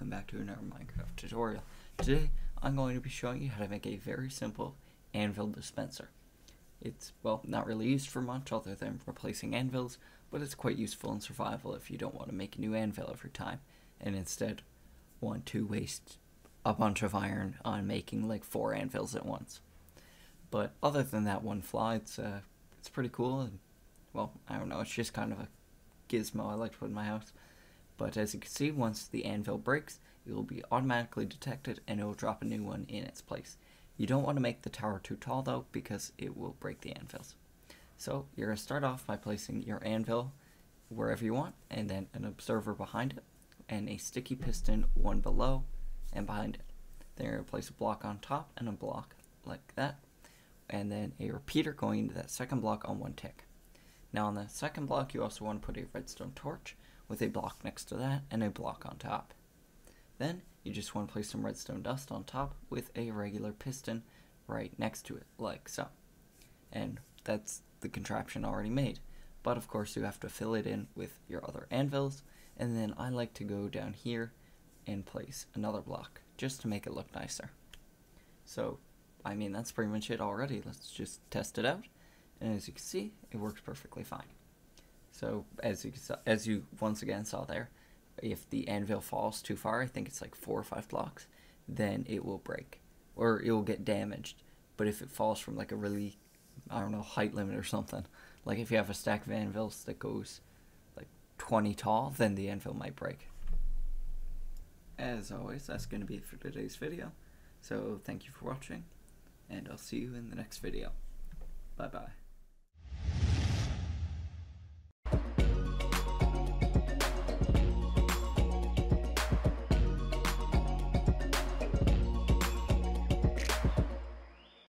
welcome back to another Minecraft tutorial. Today I'm going to be showing you how to make a very simple anvil dispenser. It's, well, not really used for much other than replacing anvils, but it's quite useful in survival if you don't want to make a new anvil every time, and instead want to waste a bunch of iron on making like four anvils at once. But other than that one flaw, it's, uh, it's pretty cool, and, well, I don't know, it's just kind of a gizmo I like to put in my house but as you can see, once the anvil breaks, it will be automatically detected and it will drop a new one in its place. You don't want to make the tower too tall though, because it will break the anvils. So you're going to start off by placing your anvil wherever you want, and then an observer behind it, and a sticky piston one below and behind it. Then you're going to place a block on top and a block like that, and then a repeater going into that second block on one tick. Now on the second block, you also want to put a redstone torch, with a block next to that and a block on top. Then you just want to place some redstone dust on top with a regular piston right next to it, like so. And that's the contraption already made. But of course you have to fill it in with your other anvils, and then I like to go down here and place another block, just to make it look nicer. So, I mean, that's pretty much it already. Let's just test it out. And as you can see, it works perfectly fine. So as you as you once again saw there, if the anvil falls too far, I think it's like four or five blocks, then it will break or it will get damaged. But if it falls from like a really, I don't know, height limit or something, like if you have a stack of anvils that goes like 20 tall, then the anvil might break. As always, that's going to be it for today's video. So thank you for watching, and I'll see you in the next video. Bye bye.